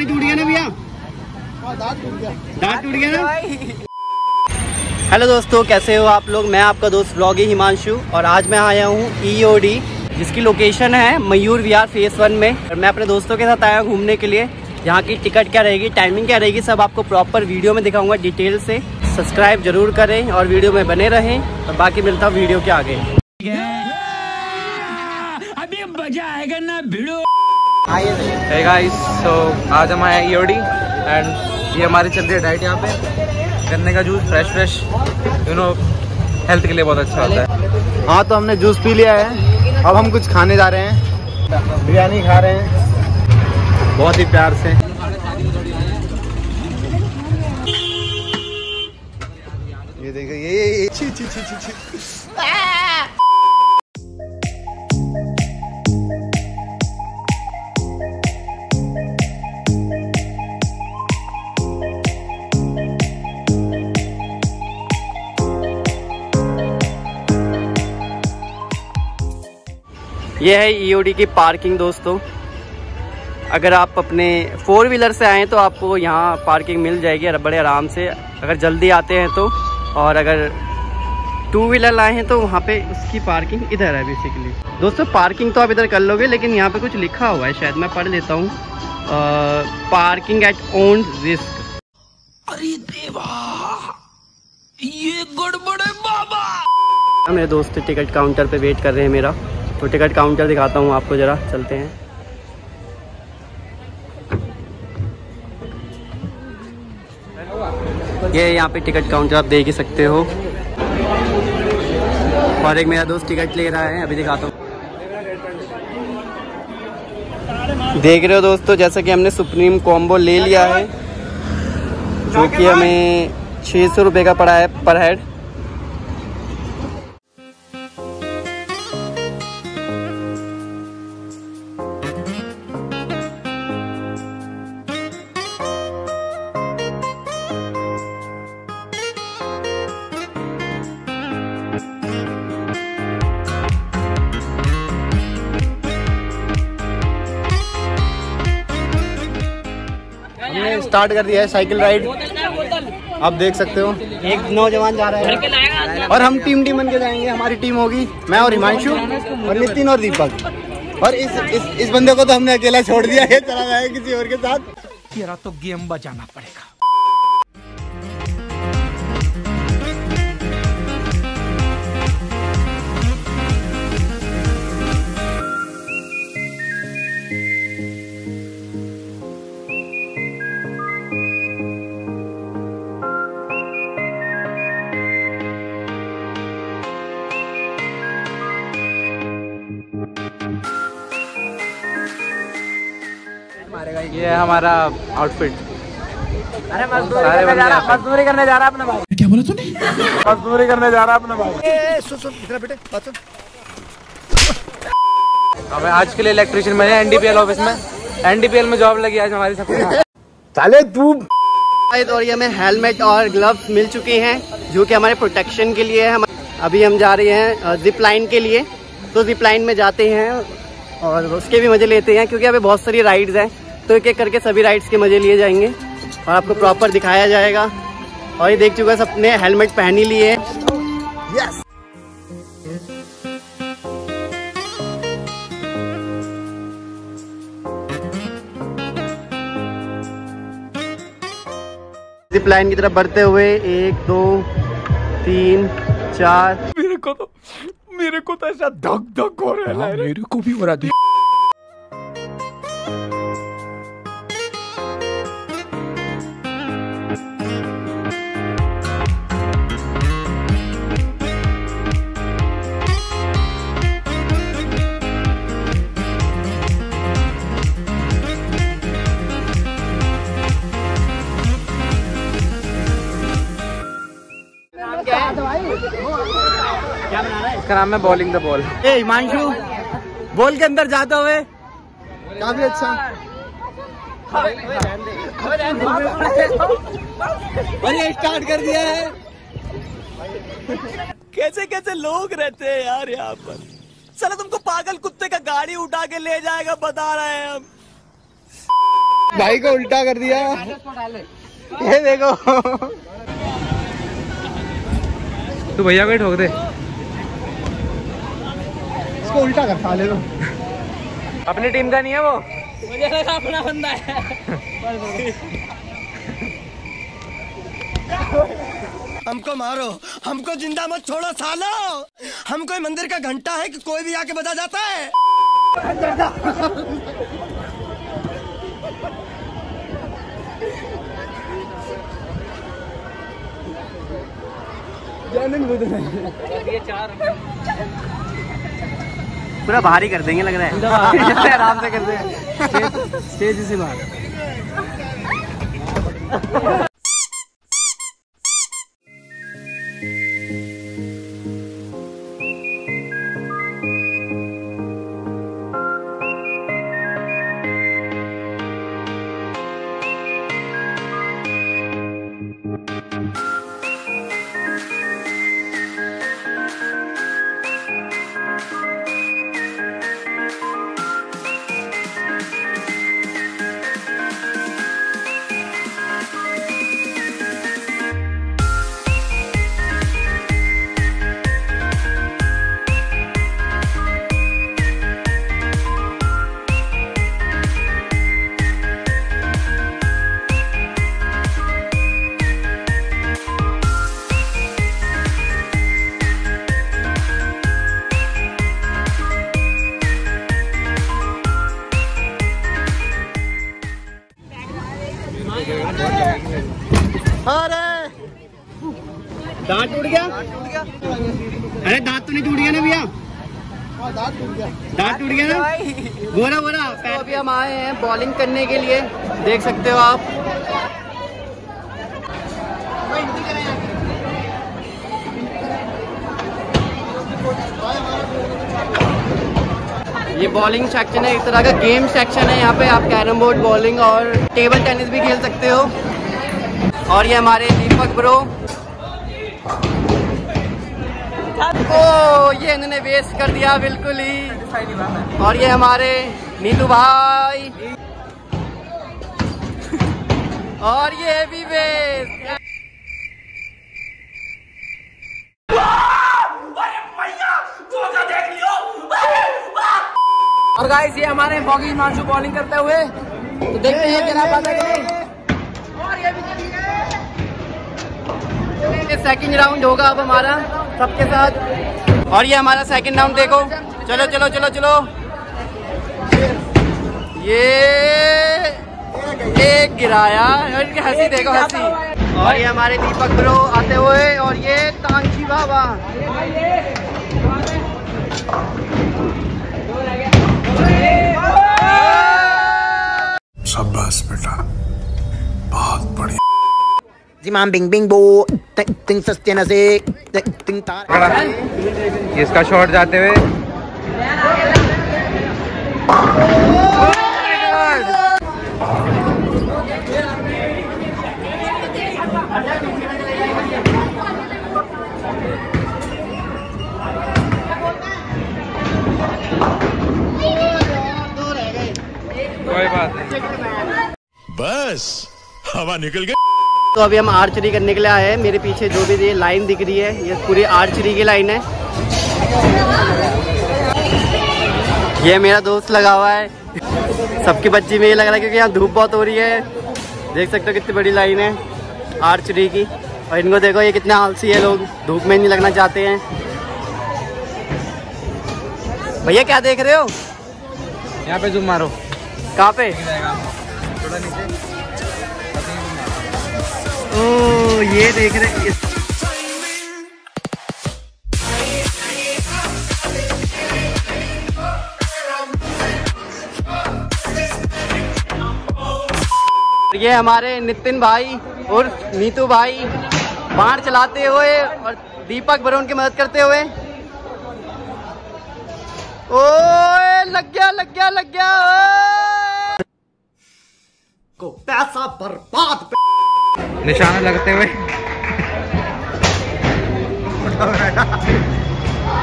नहीं टूट गया ना भैया? दांत टूट गया ना? हेलो दोस्तों कैसे हो आप लोग? मैं आपका दोस्त ब्लॉगी हिमांशु और आज मैं आया हूँ ईओडी जिसकी लोकेशन है मयूर विहार फेस वन में। और मैं अपने दोस्तों के साथ आया हूँ घूमने के लिए। यहाँ की टिकट क्या रहेगी टाइमिंग क्या रहेगी सब आपको प्रॉपर वीडियो में दिखाऊँगा डिटेल से। सब्सक्राइब ज़रूर करें और वीडियो में बने रहें। और बाकी मिलता हूँ वीडियो के आगे। अभी मज़ा आएगा ना भिड़ो। Hey guys so आज हम आए ईओडी एंड ये हमारी चल रही है डाइट यहाँ पे। गन्ने का juice fresh fresh you know health के लिए बहुत अच्छा होता है। हाँ तो हमने जूस पी लिया है। अब हम कुछ खाने जा रहे हैं। बिरयानी खा रहे हैं। बहुत ही प्यार से। ये देखो ये ये छी छी छी छी ये। है ईओडी की पार्किंग दोस्तों। अगर आप अपने फोर व्हीलर से आएँ तो आपको यहाँ पार्किंग मिल जाएगी बड़े आराम से। अगर जल्दी आते हैं तो और अगर टू व्हीलर लाए हैं तो वहाँ पे उसकी पार्किंग इधर है बेसिकली दोस्तों पार्किंग तो आप इधर कर लोगे लेकिन यहाँ पे कुछ लिखा हुआ है शायद मैं पढ़ लेता हूँ। पार्किंग एट ओन रिस्क अरे देवा ये गड़बड़ है बाबा। मेरे दोस्त टिकट काउंटर पे वेट कर रहे हैं मेरा। तो टिकट काउंटर दिखाता हूँ आपको ज़रा, चलते हैं। ये यहाँ पे टिकट काउंटर आप देख ही सकते हो। और एक मेरा दोस्त टिकट ले रहा है, अभी दिखाता हूँ। देख रहे हो दोस्तों, जैसा कि हमने सुप्रीम कॉम्बो ले लिया है, जो कि हमें छः सौ रुपये का पड़ा है पर हेड। स्टार्ट कर दिया है साइकिल राइड आप देख सकते हो। एक नौजवान जा रहा है। और हम टीम टीम बन के जाएँगे हमारी टीम होगी। मैं और हिमांशु और नितिन और दीपक। और इस इस इस बंदे को तो हमने अकेला छोड़ दिया है चला जाएगा किसी और के साथ। तेरा तो गेम बजाना पड़ेगा। ये है हमारा आउटफिट अरे सारे बंदे यहाँ पे। मजदूरी करने जा रहा अपना भाई। क्या बोला तूने? मजदूरी करने जा रहा अपना भाई। सुन सुन इधर बेटे बात सुन। हमें आज के लिए इलेक्ट्रिशियन बने एनडीपीएल ऑफ़िस में। एनडीपीएल में जॉब लगी आज हमारी सबकी साले तू और ये हमें हेलमेट और ग्लव्स मिल चुके हैं जो कि हमारे प्रोटेक्शन के लिए है। अभी हम जा रहे हैं जिप लाइन के लिए। तो जिप लाइन में जाते हैं और उसके भी मज़े लेते हैं क्योंकि अभी बहुत सारी राइड्स हैं। तो एक एक करके सभी राइड्स के मज़े लिए जाएँगे और आपको प्रॉपर दिखाया जाएगा। और ये देख चुका है सबने हेलमेट पहन ही। लिए है जिप लाइन की तरफ़ बढ़ते हुए एक दो तीन चार। मेरे को तो मेरे को तो ऐसा धक धक हो रहा है मेरे को भी हो रहा है। इसका नाम है बॉलिंग द बॉल ए हिमांशु बॉल के अंदर जाते हुए। काफ़ी अच्छा। ये स्टार्ट कर दिया है। कैसे कैसे लोग रहते हैं यार यहाँ पर? चलो तुमको पागल कुत्ते का गाड़ी उठा के ले जाएगा बता रहे हैं हम। भाई को उल्टा कर दिया। ये देखो। तू भैया को ही ठोक दे। इसको उल्टा कर साले तो अपनी टीम का नहीं है वो? मुझे लगा अपना बंदा है। हमको मारो हमको ज़िंदा मत छोड़ो सालो। हम कोई मंदिर का घंटा है कि कोई भी आके बजा जाता है। पूरा भारी कर देंगे लग रहा है। आराम से कर दे स्टेज से बाहर। हम आए हैं बॉलिंग करने के लिए। देख सकते हो आप। ये बॉलिंग सेक्शन है, एक तरह का गेम सेक्शन है यहाँ पे। आप कैरम बोर्ड बॉलिंग और टेबल टेनिस भी खेल सकते हो। और ये हमारे दीपक ब्रो ओ ये इन्होंने वेस्ट कर दिया, बिल्कुल ही। और ये हमारे नीतू भाई। और ये भी वेस्ट और गाइस ये हमारे बॉगी मानसू बॉलिंग करते हुए तो देखते हैं क्या पाता है ये सेकंड राउंड होगा अब हमारा, सबके साथ। और ये हमारा सेकंड राउंड देखो। चलो चलो चलो चलो। ये एक गिराया। इनकी हँसी देखो, हँसी। और ये हमारे दीपक ब्रो आते हुए, और ये तांची बाबा। बेटा। बहुत बढ़िया। जिमाम बिंग बिंग बो तिंग सस्ते नसे तिंग तार ये इसका शॉट जाते हुए। कोई बात नहीं। बस हवा निकल गई। तो अभी हम आर्चरी करने के लिए आए हैं। मेरे पीछे जो भी ये लाइन दिख रही है ये पूरी आर्चरी की लाइन है। ये मेरा दोस्त लगा हुआ है। सबकी बच्ची में ये लग रहा है क्योंकि यहाँ धूप बहुत हो रही है। देख सकते हो कितनी बड़ी लाइन है आर्चरी की। और इनको देखो ये कितने आलसी है लोग। धूप में नहीं लगना चाहते हैं। भैया क्या देख रहे हो? यहाँ पे जूम मारो। कहाँ पे? थोड़ा नीचे। ओ ये देख रहे ये- हमारे नितिन भाई और नीतू भाई बाढ़ चलाते हुए और दीपक बरोन की मदद करते हुए ओए, लग गया लग गया लग गया! को पैसा बर्बाद निशाना लगते हुए।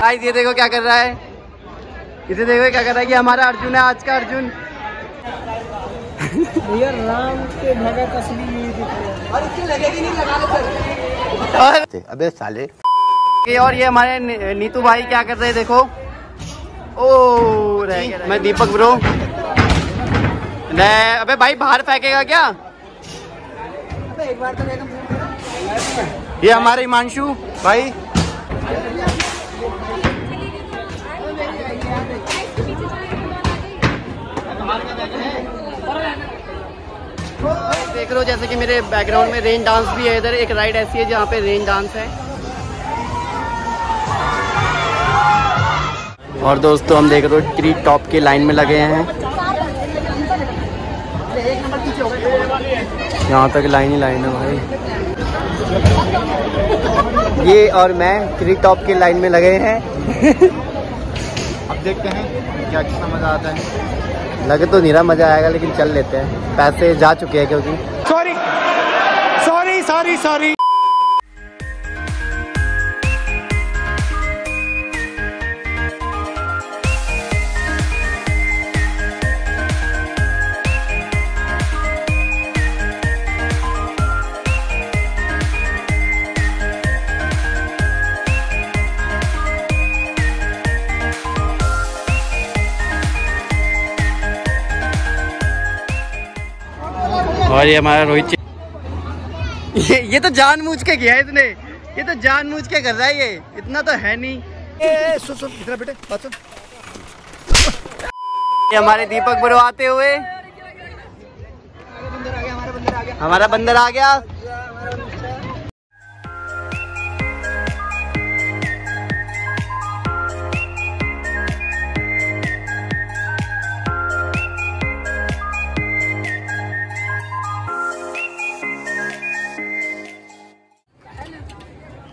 गाइस ये देखो क्या कर रहा है। इसे देखो क्या कर रहा है कि हमारा अर्जुन है आज का अर्जुन। भैया राम के भगत असली और अबे साले। ये और ये हमारे नीतू भाई क्या कर रहे हैं देखो। ओ रह। मैं दीपक ब्रो नहीं अबे भाई बाहर फेंकेगा क्या? ये हमारे हिमांशु भाई। देख रहे हो जैसे कि मेरे बैकग्राउंड में रेन डांस भी है इधर एक राइड ऐसी है जहाँ पे रेन डांस है। और दोस्तों हम देख रहे हो ट्री टॉप के लाइन में लगे हैं। यहाँ तक लाइन ही लाइन है भाई। ये और मैं थ्री टॉप के लाइन में लगे हैं। अब देखते हैं क्या कितना मज़ा आता है। लगे तो नीरा मज़ा आएगा लेकिन चल लेते हैं। पैसे जा चुके हैं क्योंकि। सॉरी सॉरी सॉरी सॉरी और ये हमारा रोहित ये ये तो जानबूझ के किया इतने इसने। ये तो जानबूझ के कर रहा है ये। इतना तो है नहीं। ए, ए, सु, बेटे बात सुन। ये हमारे दीपक ब्रो आते हुए हमारा बंदर आ गया।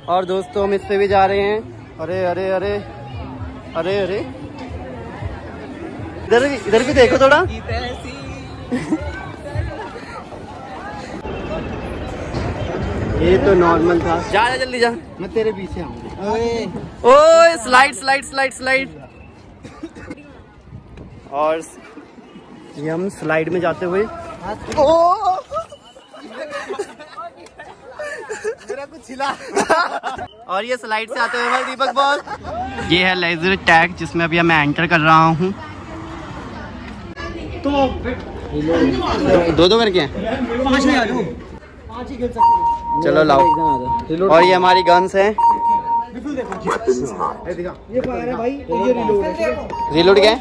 और दोस्तों हम इस भी जा रहे हैं। अरे अरे अरे अरे अरे। इधर भी इधर भी देखो थोड़ा। ये तो नॉर्मल था। जा जा जल्दी जा। मैं तेरे पीछे आऊँगा। ओए। स्लाइड स्लाइड स्लाइड स्लाइड और ये हम स्लाइड में जाते हुए मेरा कुछ हिला और ये स्लाइड से आते हुए दीपक बॉस ये है लेजर टैग जिसमें अभी मैं एंटर कर रहा हूँ। तो दो दो करके हैं। चलो लाओ। और ये हमारी गन्स हैं। रिलोड क्या है?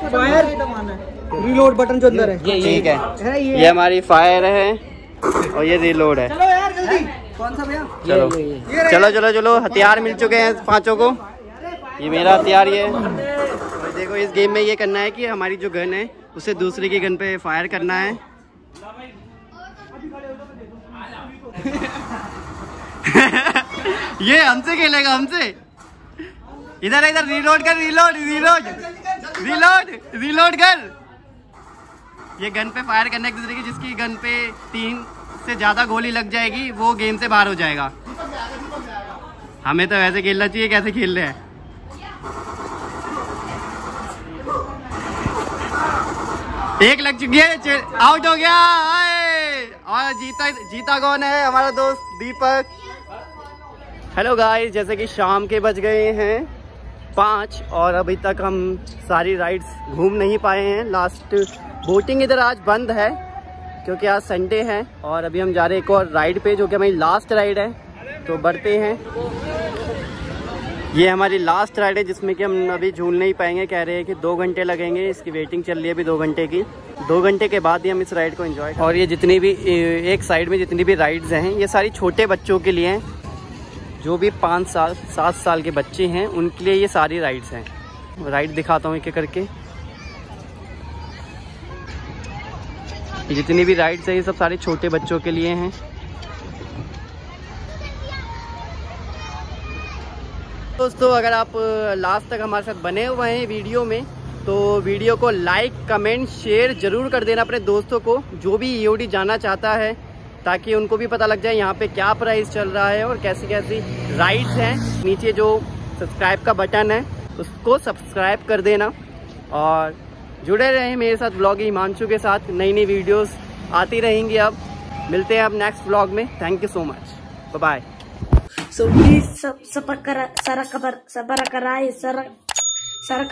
रिलोड बटन जो अंदर है। ठीक है। ये। हमारी फायर है। और ये रिलोड है। चलो यार जल्दी। कौन सा भैया? चलो। चलो चलो चलो हथियार मिल चुके हैं पाँचों को। ये मेरा हथियार ये। देखो इस गेम में ये करना है कि हमारी जो गन है उसे दूसरे की गन पे फायर करना है। ये हमसे खेलेगा हमसे। इधर इधर रिलोड कर रिलोड रिलोड रिलोड रिलोड कर। ये गन पे फायर करना एक दूसरे की जिसकी गन पे तीन से ज़्यादा गोली लग जाएगी, वो गेम से बाहर हो जाएगा। हमें तो वैसे खेलना चाहिए, कैसे खेल रहे हैं? एक लग चुकी है आउट हो गया! और जीता जीता कौन है? हमारा दोस्त दीपक। हेलो गाइस जैसे कि शाम के बज गए हैं पाँच, और अभी तक हम सारी राइड्स घूम नहीं पाए हैं। लास्ट बोटिंग इधर आज बंद है। क्योंकि आज संडे है और अभी हम जा रहे हैं एक और राइड पे, जो कि हमारी लास्ट राइड है। तो बढ़ते हैं। ये हमारी लास्ट राइड है, जिसमें कि हम अभी झूल नहीं पाएँगे, कह रहे हैं कि दो घंटे लगेंगे। इसकी वेटिंग चल रही है अभी दो घंटे की। दो घंटे के बाद ही हम इस राइड को एंजॉय और ये जितनी भी एक साइड में जितनी भी राइड्स हैं, ये सारी छोटे बच्चों के लिए हैं। जो भी पाँच साल, सात साल के बच्चे हैं, उनके लिए ये सारी राइड्स हैं। राइड दिखाता हूँ एक एक करके। जितनी भी राइड्स है, ये सब सारे छोटे बच्चों के लिए हैं। दोस्तों, अगर आप लास्ट तक हमारे साथ बने हुए हैं वीडियो में तो वीडियो को लाइक कमेंट शेयर ज़रूर कर देना अपने दोस्तों को, जो भी ईओडी जाना चाहता है, ताकि उनको भी पता लग जाए यहाँ पे क्या प्राइस चल रहा है और कैसी कैसी राइड्स हैं। नीचे जो सब्सक्राइब का बटन है, उसको सब्सक्राइब कर देना और जुड़े रहें मेरे साथ ब्लॉगिंग हिमांशु के साथ। नई नई वीडियोस आती रहेंगी अब। मिलते हैं अब नेक्स्ट ब्लॉग में। Thank you so much bye सब सर सर सर